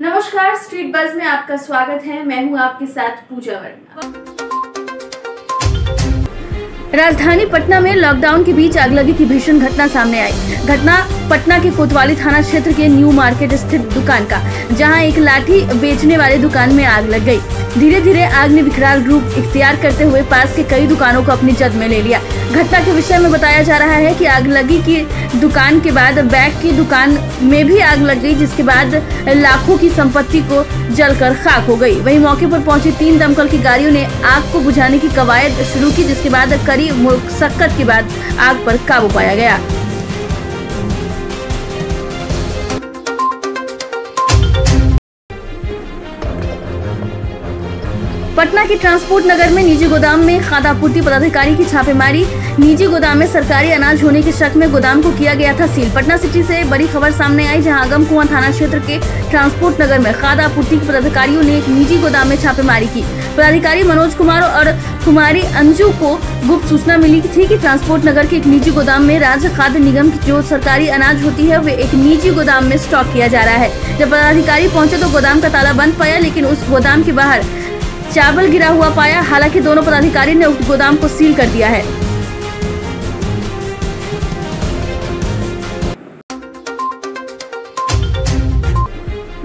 नमस्कार स्ट्रीट बज में आपका स्वागत है। मैं हूँ आपके साथ पूजा वर्मा। राजधानी पटना में लॉकडाउन के बीच आगलगी की भीषण घटना सामने आई। घटना पटना के कोतवाली थाना क्षेत्र के न्यू मार्केट स्थित दुकान का, जहाँ एक लाठी बेचने वाले दुकान में आग लग गई। धीरे धीरे आग ने विकराल रूप इख्तियार करते हुए पास के कई दुकानों को अपनी जद में ले लिया। घटना के विषय में बताया जा रहा है कि आग लगी की दुकान के बाद, बैग की दुकान में भी आग लग गई, जिसके बाद लाखों की संपत्ति को जलकर खाक हो गई। वहीं मौके पर पहुँची तीन दमकल की गाड़ियों ने आग को बुझाने की कवायद शुरू की, जिसके बाद कड़ी मुशक्कत के बाद आग पर काबू पाया गया। पटना के ट्रांसपोर्ट नगर में निजी गोदाम में खाद आपूर्ति पदाधिकारी की छापेमारी। निजी गोदाम में सरकारी अनाज होने के शक में गोदाम को किया गया था सील। पटना सिटी से बड़ी खबर सामने आई, जहाँ आगम कुआ थाना क्षेत्र के ट्रांसपोर्ट नगर में खाद आपूर्ति के पदाधिकारियों ने एक निजी गोदाम में छापेमारी की। पदाधिकारी मनोज कुमार और कुमारी अंजू को गुप्त सूचना मिली थी कि ट्रांसपोर्ट नगर के एक निजी गोदाम में राज्य खाद्य निगम की जो सरकारी अनाज होती है, वे एक निजी गोदाम में स्टॉक किया जा रहा है। जब पदाधिकारी पहुँचे तो गोदाम का ताला बंद पाया, लेकिन उस गोदाम के बाहर चावल गिरा हुआ पाया, हालाँकि दोनों पदाधिकारी ने उक्त गोदाम को सील कर दिया है।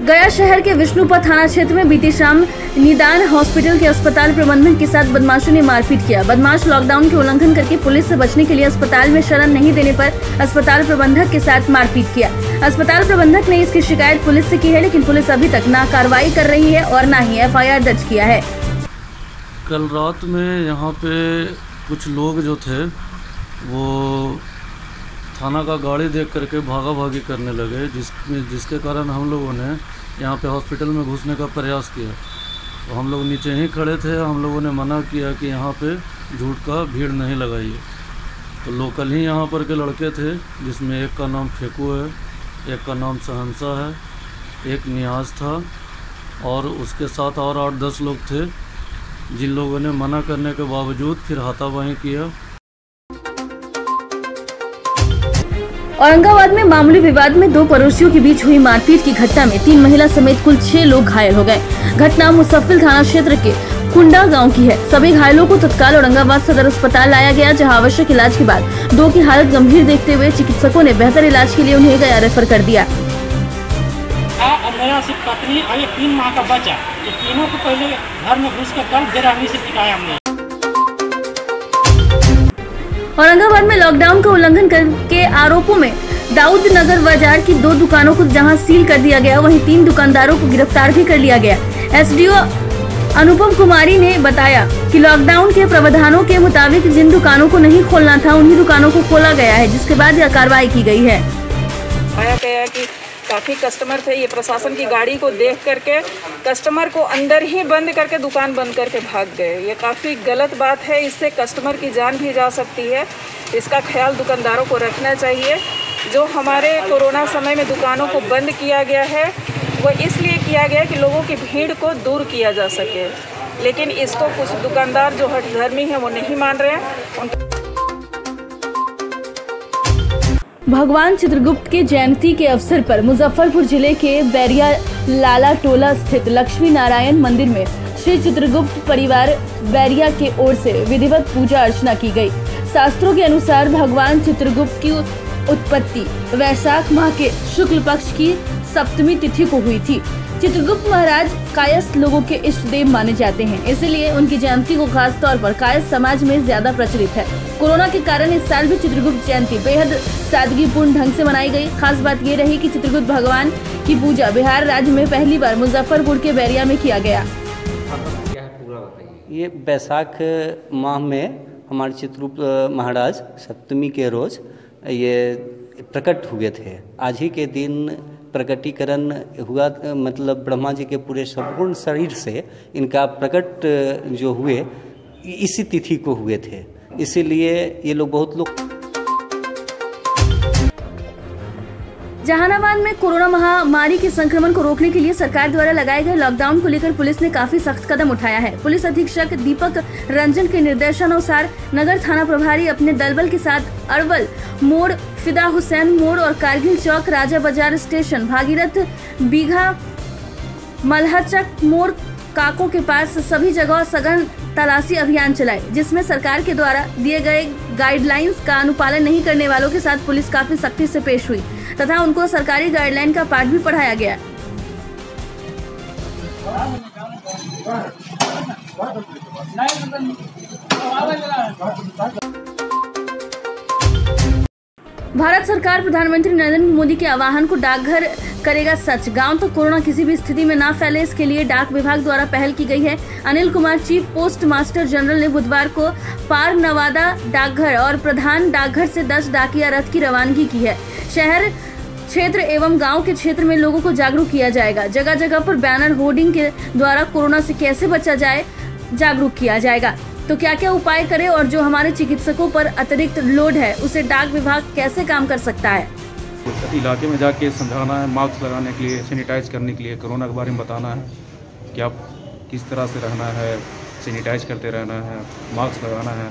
गया शहर के विष्णुपथ थाना क्षेत्र में बीती शाम निदान हॉस्पिटल के अस्पताल प्रबंधन के साथ बदमाशों ने मारपीट किया। बदमाश लॉकडाउन के उल्लंघन करके पुलिस से बचने के लिए अस्पताल में शरण नहीं देने पर अस्पताल प्रबंधक के साथ मारपीट किया। अस्पताल प्रबंधक ने इसकी शिकायत पुलिस से की है, लेकिन पुलिस अभी तक न कार्रवाई कर रही है और न ही एफआईआर दर्ज किया है। कल रात में यहाँ पे कुछ लोग जो थे, वो थाना का गाड़ी देख करके भागा भागी करने लगे जिसमें जिसके कारण हम लोगों ने यहाँ पे हॉस्पिटल में घुसने का प्रयास किया। तो हम लोग नीचे ही खड़े थे, हम लोगों ने मना किया कि यहाँ पे झूठ का भीड़ नहीं लगाइए। तो लोकल ही यहाँ पर के लड़के थे, जिसमें एक का नाम फेकू है, एक का नाम सहनसा है, एक नियाज था, और उसके साथ और आठ दस लोग थे। जिन लोगों ने मना करने के बावजूद फिर हाथापाई किया। औरंगाबाद में मामूली विवाद में दो पड़ोसियों के बीच हुई मारपीट की घटना में तीन महिला समेत कुल छह लोग घायल हो गए। घटना मुसफिल थाना क्षेत्र के कुंडा गाँव की है। सभी घायलों को तत्काल औरंगाबाद सदर अस्पताल लाया गया, जहाँ आवश्यक इलाज के बाद दो की हालत गंभीर देखते हुए चिकित्सकों ने बेहतर इलाज के लिए उन्हें गया रेफर कर दिया। सिर्फ़ पत्नी और तीन माह का बच्चा। तीनों को पहले घर में घुस कर हमने। औरंगाबाद में लॉकडाउन का उल्लंघन के आरोपों में दाऊद नगर बाज़ार की दो दुकानों को जहाँ सील कर दिया गया, वहीं तीन दुकानदारों को गिरफ़्तार भी कर लिया गया। एसडीओ अनुपम कुमारी ने बताया कि लॉकडाउन के प्रावधानों के मुताबिक जिन दुकानों को नहीं खोलना था, उन्हीं दुकानों को खोला गया है, जिसके बाद यह कार्रवाई की गई है। काफ़ी कस्टमर थे ये प्रशासन की गाड़ी को देख करके कस्टमर को अंदर ही बंद करके, दुकान बंद करके भाग गए। ये काफ़ी गलत बात है, इससे कस्टमर की जान भी जा सकती है। इसका ख्याल दुकानदारों को रखना चाहिए। जो हमारे कोरोना समय में दुकानों को बंद किया गया है, वो इसलिए किया गया कि लोगों की भीड़ को दूर किया जा सके। लेकिन इसको कुछ दुकानदार जो हठधर्मी हैं, वो नहीं मान रहे हैं। उनके भगवान चित्रगुप्त के जयंती के अवसर पर मुजफ्फरपुर ज़िले के बैरिया लाला टोला स्थित लक्ष्मी नारायण मंदिर में श्री चित्रगुप्त परिवार बैरिया के ओर से विधिवत पूजा अर्चना की गई। शास्त्रों के अनुसार भगवान चित्रगुप्त की उत्पत्ति वैशाख माह के शुक्ल पक्ष की सप्तमी तिथि को हुई थी चित्रगुप्त महाराज कायस लोगों के इष्ट देव माने जाते हैं। इसलिए उनकी जयंती को खास तौर पर कायस समाज में ज़्यादा प्रचलित है। कोरोना के कारण इस साल भी चित्रगुप्त जयंती बेहद सादगीपूर्ण ढंग से मनाई गई। खास बात ये रही कि चित्रगुप्त भगवान की पूजा बिहार राज्य में पहली बार मुजफ्फरपुर के बैरिया में किया गया। ये बैसाख माह में हमारे चित्रगुप्त महाराज सप्तमी के रोज ये प्रकट हुए थे। आज ही के दिन प्रकटीकरण हुआ मतलब ब्रह्मा जी के पूरे संपूर्ण शरीर से इनका प्रकट, जो हुए इसी तिथि को हुए थे। इसीलिए ये लोग बहुत लोग जहानाबाद में कोरोना महामारी के संक्रमण को रोकने के लिए सरकार द्वारा लगाए गए लॉकडाउन को लेकर पुलिस ने काफ़ी सख्त कदम उठाया है। पुलिस अधीक्षक दीपक रंजन के निर्देशानुसार नगर थाना प्रभारी अपने दलबल के साथ अरवल, मोड़, फिदा हुसैन मोड़ और कारगिल चौक, राजा बाज़ार स्टेशन, भागीरथ, बीघा मल्हचक मोड़, काको के पास सभी जगह सघन तलाशी अभियान चलाए, जिसमें सरकार के द्वारा दिए गए गाइडलाइंस का अनुपालन नहीं करने वालों के साथ पुलिस काफ़ी सख्ती से पेश हुई, तथा उनको सरकारी गाइडलाइन का पाठ भी पढ़ाया गया। भारत सरकार प्रधानमंत्री नरेंद्र मोदी के आह्वान को डाकघर करेगा सच। गाँव तक कोरोना किसी भी स्थिति में ना फैले, इसके लिए डाक विभाग द्वारा पहल की गई है। Anil Kumar, chief postmaster general ने बुधवार को पार नवादा डाकघर और प्रधान डाकघर से 10 डाकिया रथ की रवानगी की है। शहर क्षेत्र एवं गाँव के क्षेत्र में लोगों को जागरूक किया जाएगा। जगह जगह पर बैनर होर्डिंग के द्वारा कोरोना से कैसे बचा जाए, जागरूक किया जाएगा। तो क्या क्या उपाय करें और जो हमारे चिकित्सकों पर अतिरिक्त लोड है, उसे डाक विभाग कैसे काम कर सकता है? इलाके में जाके समझाना है मास्क लगाने के लिए सैनिटाइज करने के लिए कोरोना के बारे में बताना है कि आप किस तरह से रहना है सैनिटाइज करते रहना है मास्क लगाना है।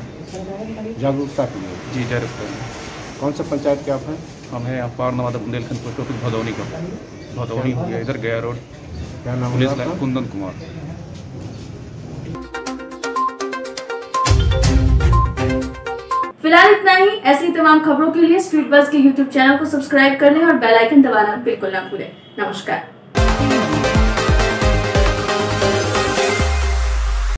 जागरूकता के लिए? जी जागरूकता कौन सा पंचायत के आप हैं? हम हैं यहाँ पार नवादा बुंदेलखंड पोस्ट ऑफ़िस भदौनी का। भदौनी हो गया इधर गया रोड। पुलिस? कुंदन कुमार। फ़िलहाल इतना ही। ऐसी तमाम खबरों के लिए स्ट्रीट बस के यूट्यूब चैनल को सब्सक्राइब कर लें और बेल आइकन दबाना बिल्कुल ना भूलें। नमस्कार।